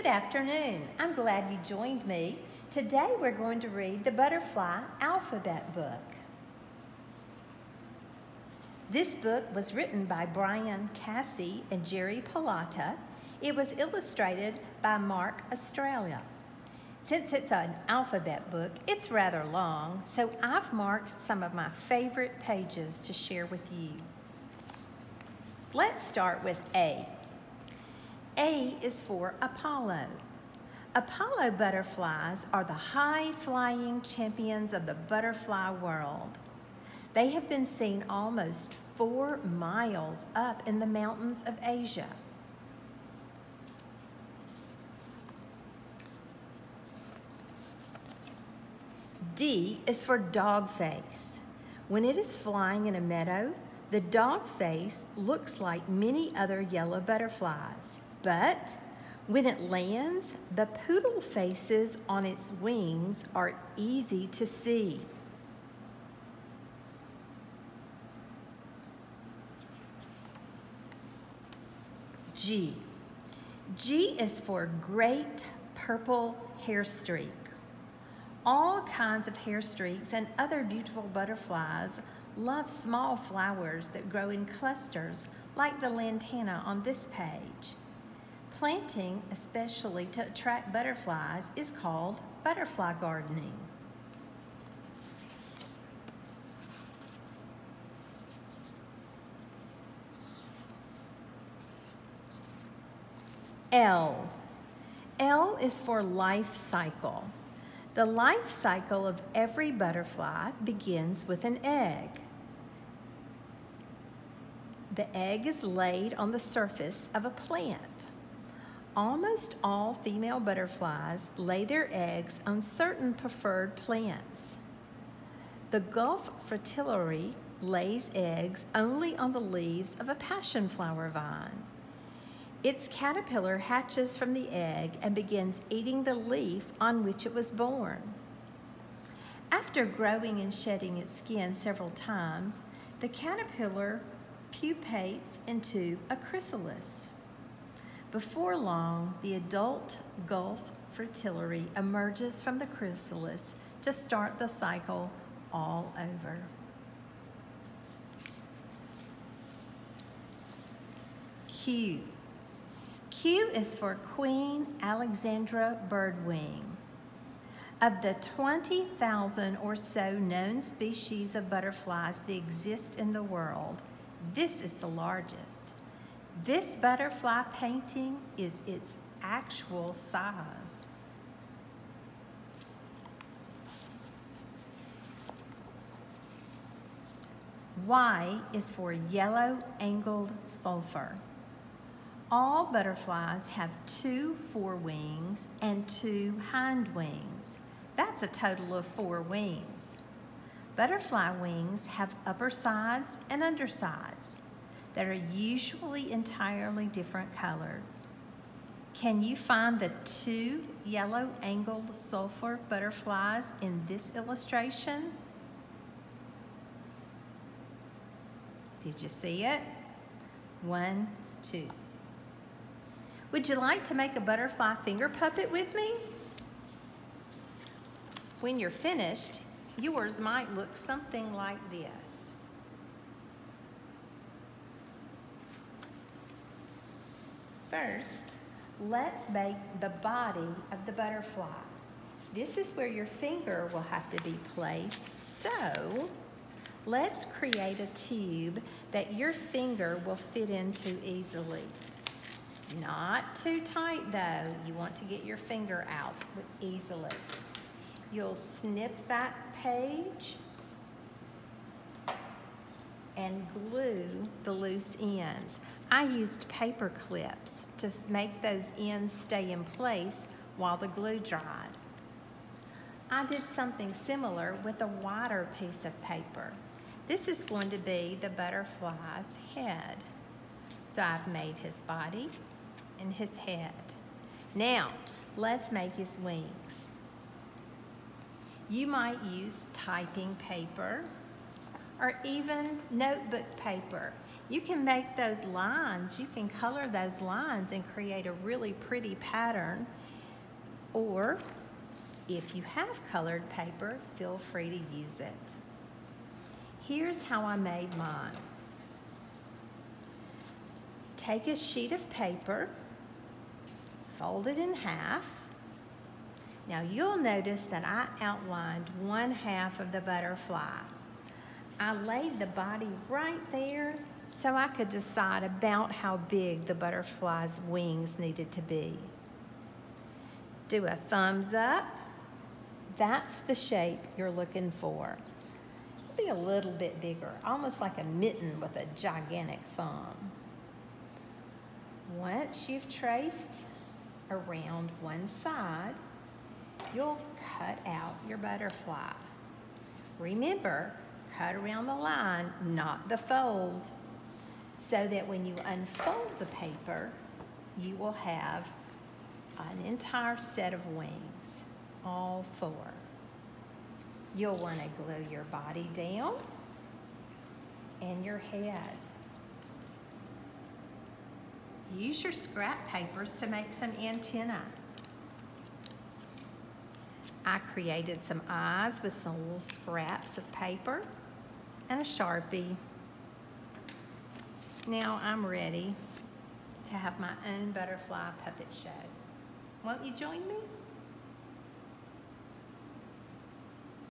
Good afternoon. I'm glad you joined me. Today we're going to read the Butterfly Alphabet Book. This book was written by Brian Cassie and Jerry Pallotta. It was illustrated by Mark Astrella. Since it's an alphabet book, it's rather long, so I've marked some of my favorite pages to share with you. Let's start with A. A is for Apollo. Apollo butterflies are the high-flying champions of the butterfly world. They have been seen almost four miles up in the mountains of Asia. D is for dog face. When it is flying in a meadow, the dog face looks like many other yellow butterflies, but when it lands, the poodle faces on its wings are easy to see. G. G is for great purple hair streak. All kinds of hair streaks and other beautiful butterflies love small flowers that grow in clusters like the lantana on this page. Planting, especially to attract butterflies, is called butterfly gardening. L. L is for life cycle. The life cycle of every butterfly begins with an egg. The egg is laid on the surface of a plant. Almost all female butterflies lay their eggs on certain preferred plants. The Gulf fritillary lays eggs only on the leaves of a passion flower vine. Its caterpillar hatches from the egg and begins eating the leaf on which it was born. After growing and shedding its skin several times, the caterpillar pupates into a chrysalis. Before long, the adult Gulf fritillary emerges from the chrysalis to start the cycle all over. Q. Q is for Queen Alexandra birdwing. Of the 20,000 or so known species of butterflies that exist in the world, this is the largest. This butterfly painting is its actual size. Y is for yellow angled sulfur. All butterflies have two forewings and two hind wings. That's a total of four wings. Butterfly wings have upper sides and undersides that are usually entirely different colors. Can you find the two yellow angled sulfur butterflies in this illustration? Did you see it? One, two. Would you like to make a butterfly finger puppet with me? When you're finished, yours might look something like this. First, let's make the body of the butterfly. This is where your finger will have to be placed. So, let's create a tube that your finger will fit into easily. Not too tight though. You want to get your finger out easily. You'll snip that page and glue the loose ends. I used paper clips to make those ends stay in place while the glue dried. I did something similar with a wider piece of paper. This is going to be the butterfly's head. So I've made his body and his head. Now, let's make his wings. You might use typing paper or even notebook paper. You can make those lines, you can color those lines and create a really pretty pattern. Or if you have colored paper, feel free to use it. Here's how I made mine. Take a sheet of paper, fold it in half. Now you'll notice that I outlined one half of the butterfly. I laid the body right there so I could decide about how big the butterfly's wings needed to be. Do a thumbs up. That's the shape you're looking for. It'll be a little bit bigger, almost like a mitten with a gigantic thumb. Once you've traced around one side, you'll cut out your butterfly. Remember, cut around the line, not the fold, so that when you unfold the paper, you will have an entire set of wings, all four. You'll want to glue your body down and your head. Use your scrap papers to make some antennae. I created some eyes with some little scraps of paper and a Sharpie. Now I'm ready to have my own butterfly puppet show. Won't you join me?